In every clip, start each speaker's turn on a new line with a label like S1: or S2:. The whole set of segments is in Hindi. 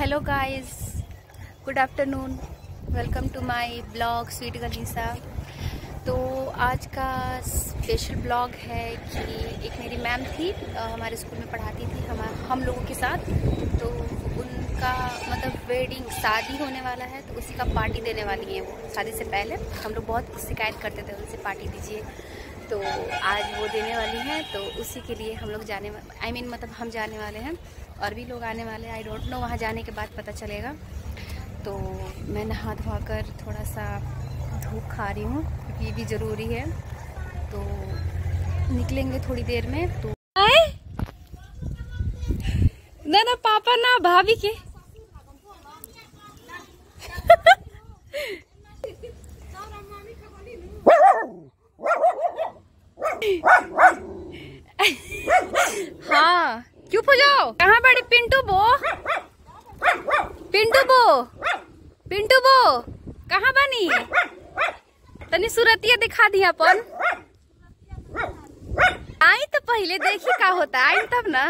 S1: Hello guys good afternoon welcome to my blog sweet गलीसा तो आज का स्पेशल ब्लॉग है कि एक मेरी मैम थी हमारे स्कूल में पढ़ाती थी हम हम लोगों के साथ। तो उनका मतलब वेडिंग शादी होने वाला है तो उसी का पार्टी देने वाली है वो। शादी से पहले हम लोग बहुत शिकायत करते थे उनसे पार्टी दीजिए। तो आज वो देने वाली हैं तो उसी के लिए हम लोग जाने आई I मीन mean, मतलब हम जाने वाले हैं। और भी लोग आने वाले हैं। आई डोंट नो वहाँ जाने के बाद पता चलेगा। तो मैं नहा धोवा कर थोड़ा सा धूप खा रही हूँ, क्योंकि ये भी ज़रूरी है। तो निकलेंगे थोड़ी देर में तो ना ना, पापा ना, भाभी के। पिंटू बो, कहाँ बनी? तनी सूरतिया दिखा दी अपन। आई तो पहले देखी का होता, आई तब ना।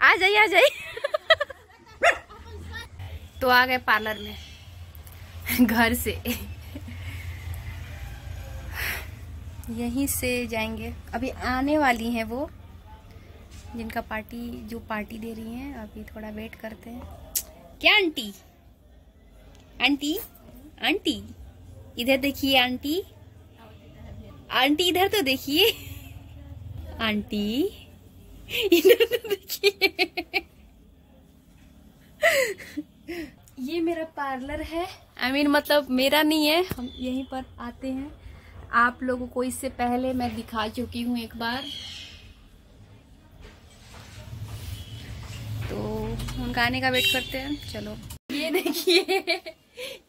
S1: आ जाइए आ जाइए तो आ गए पार्लर में, घर से। यहीं से जाएँगे। अभी आने वाली हैं वो, जिनका पार्टी, जो पार्टी दे रही हैं, अभी थोड़ा वेट करते हैं। क्या आंटी? आंटी? आंटी? इधर देखिए आंटी। आंटी इधर तो देखिए। आंटी इधर तो देखिए। ये मेरा पार्लर है। आई I मीन mean, मतलब मेरा नहीं है। हम यहीं पर आते हैं। आप लोगों को इससे पहले मैं दिखा चुकी हूँ एक बार। तो उनका आने का वेट करते हैं। चलो। ये देखिए।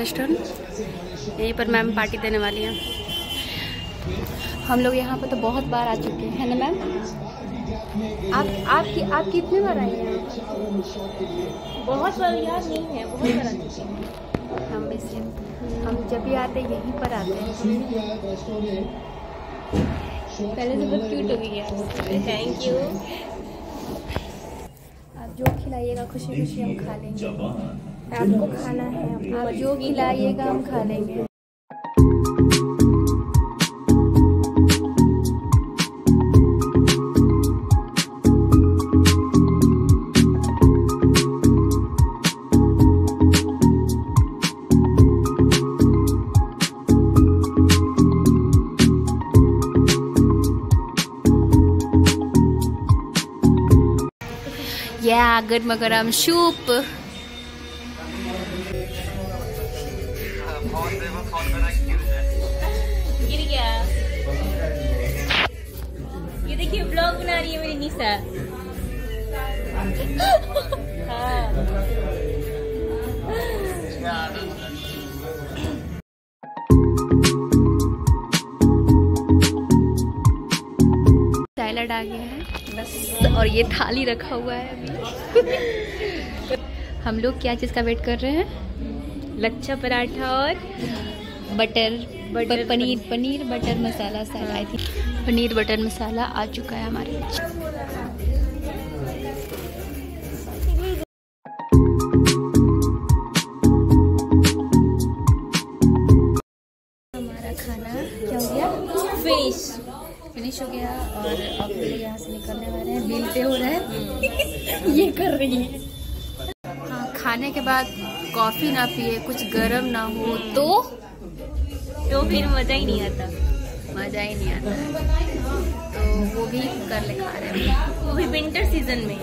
S1: रेस्टोरेंट यहीं पर मैम पार्टी देने वाली हैं। हम लोग यहाँ पर तो बहुत बार आ चुके हैं ना मैम? आप आपकी आप कितने बार आई हैं?
S2: बहुत बार याद नहीं है बहुत बार आ चुके हैं।
S1: हम भी सेम
S2: हम
S1: जब भी आते यहीं पर आते हैं। पहले से बहुत क्यूट हो गई है।
S2: थैंक यू
S1: आप जो खिलाइएगा खुशी खुशी हम खा लेंगे।
S2: आपको खाना है आप जो भी
S1: लाइएगा हम खा लेंगे Yeah, good magaram soup.
S2: रही है मेरी निशा
S1: सैलड आ गया है। बस। और ये थाली रखा हुआ है अभी। हम लोग क्या चीज़ का वेट कर रहे हैं?
S2: लच्छा पराठा और
S1: butter.
S2: Butter paneer
S1: paneer butter masala शायद आई थी पनीर बटर मसाला आ चुका है हमारे हमारा खाना क्या हो गया? फिनिश हो गया और अब यहाँ से निकलने वाले हैं। बिल पे हो रहा
S2: है।
S1: ये कर रही है। हाँ खाने के बाद कॉफ़ी ना पिए कुछ गर्म ना हो तो
S2: तो फिर मज़ा ही नहीं आता।
S1: मज़ा ही नहीं आता। तो वो भी कर ले खा रहे हैं।
S2: वो भी विंटर सीज़न में।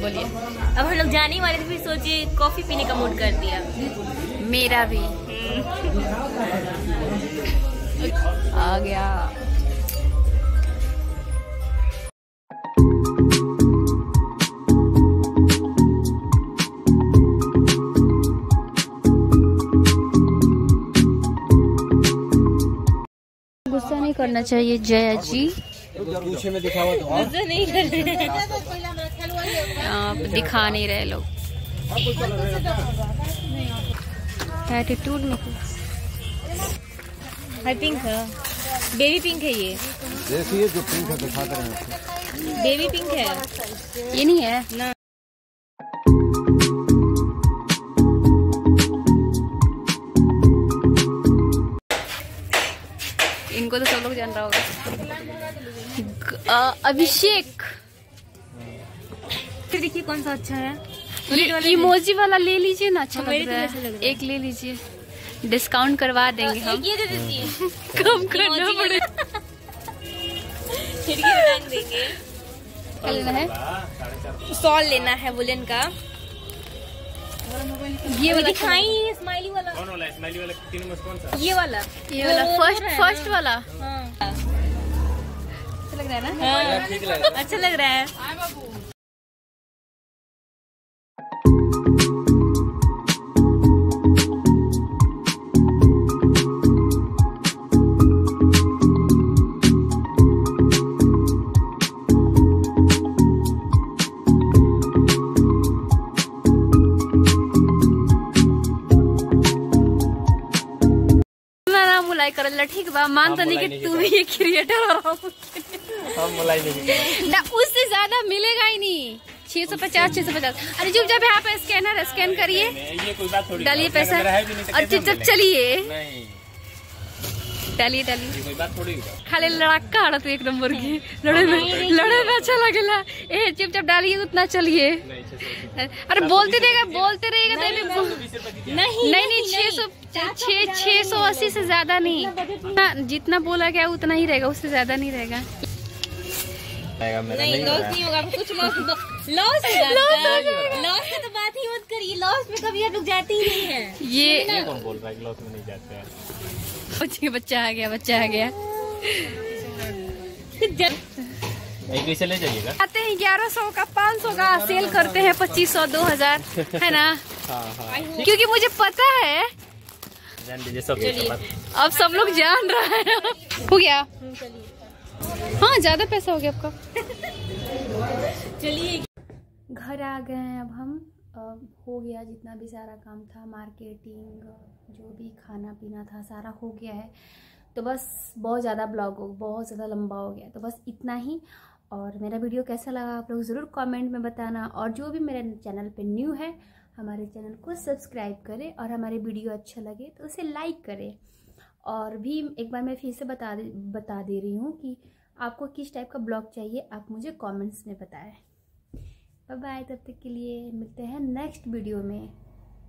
S1: बोलिए। अब
S2: हम लोग जाने वाले थे, फिर सोचिए कॉफ़ी पीने का मूड कर दिया।
S1: मेरा भी। आ गया। करना चाहिए। जया जी।
S3: में दिखा हुआ तो हाँ।
S2: नहीं
S1: आप दिखा नहीं रहे लोग। एटीट्यूड में
S2: है पिंक है। बेबी पिंक है ये।
S3: देखिए जो पिंक है दिखा रहे हैं
S2: बेबी पिंक है।
S1: ये नहीं है?
S2: ना।
S1: इनको तो सब लोग जान रहा होगा। अभिषेक।
S2: फिर देखिए कौन सा अच्छा है। इमोजी
S1: वाला ले लीजिए ना अच्छा हाँ, लग तो रहा है। एक ले लीजिए। डिस्काउंट करवा देंगे हम।
S2: ये दे दीजिए
S1: कम करना पड़ेगा में
S2: देंगे।
S4: लेना है। सॉल
S2: लेना है वुलन का। ये
S1: वाला दिखाई
S2: नहीं स्माइली वाला। कौन
S4: वाला स्माइली वाला तीनों में कौन सा
S2: ये वाला। ये वाला फ़र्स्ट फ़र्स्ट
S1: वाला।
S2: हाँ। अच्छा
S1: लग रहा है ना? हाँ,
S2: ठीक लग रहा अच्छा लग रहा है।
S1: करल ठीक बा मान हाँ, तो कि तू भी एक क्रिएटर हो।
S4: हम मलाई नहीं
S1: ना उससे ज़्यादा मिलेगा ही नहीं। छह सौ पचास छह सौ पचास। अरे चुप जब यहाँ पे स्कैनर स्कैन करिए।
S4: ये कोई बात थोड़ी डालिए पैसा। तो और चुपचाप
S1: चलिए।
S4: नहीं।
S1: डालिए डालिए
S4: बात थोड़ी
S1: खाली लड़का आड़ा तू एक नंबर की। लड़े में लड़े में अच्छा लगेला ए चुपचाप डालिए उतना चलिए।
S4: नहीं
S1: अरे बोलते रहेगा बोलते रहेगा तो बीस
S2: नहीं नहीं छह सौ छह छह सौ अस्सी से
S1: ज़्यादा नहीं।
S2: जितना
S1: जितना बोला गया उतना ही रहेगा उससे ज़्यादा नहीं रहेगा।
S4: नहीं नहीं लॉस नहीं
S2: होगा कुछ लॉस लॉस हो लॉस तो ही कभी आप लोग जाते ही नहीं है।
S1: ये ये कौन
S4: बोल रहा है? ग्लास में नहीं जाते हैं।
S1: बच्चे बच्चा आ गया बच्चा आ गया।
S4: कैसे ले जाइएगा।
S1: आते हैं ग्यारह सौ का पाँच सौ का सेल करते हैं पच्चीस सौ दो हज़ार है ना?
S4: हाँ हाँ।
S2: क्योंकि
S1: मुझे पता है।
S4: जान सब सब
S1: अब सब लोग जान रहे हैं। हो गया। हाँ ज़्यादा पैसा हो गया आपका।
S2: चलिए।
S1: घर आ गए हैं अब हम। हो गया, जितना भी सारा काम था मार्केटिंग जो भी खाना पीना था, सारा हो गया है। तो बस बहुत ज़्यादा ब्लॉग हो, बहुत ज़्यादा लंबा हो गया। तो बस इतना ही। और मेरा वीडियो कैसा लगा आप लोग ज़रूर कमेंट में बताना। और जो भी मेरे चैनल पे न्यू है, हमारे चैनल को सब्सक्राइब करें। और हमारे वीडियो अच्छा लगे तो उसे लाइक करें। और भी एक बार मैं फिर से बता दे बता दे रही हूँ कि आपको किस टाइप का ब्लॉग चाहिए, आप मुझे कमेंट्स में बताएँ। बाय बाय तब तक के लिए मिलते हैं नेक्स्ट वीडियो में।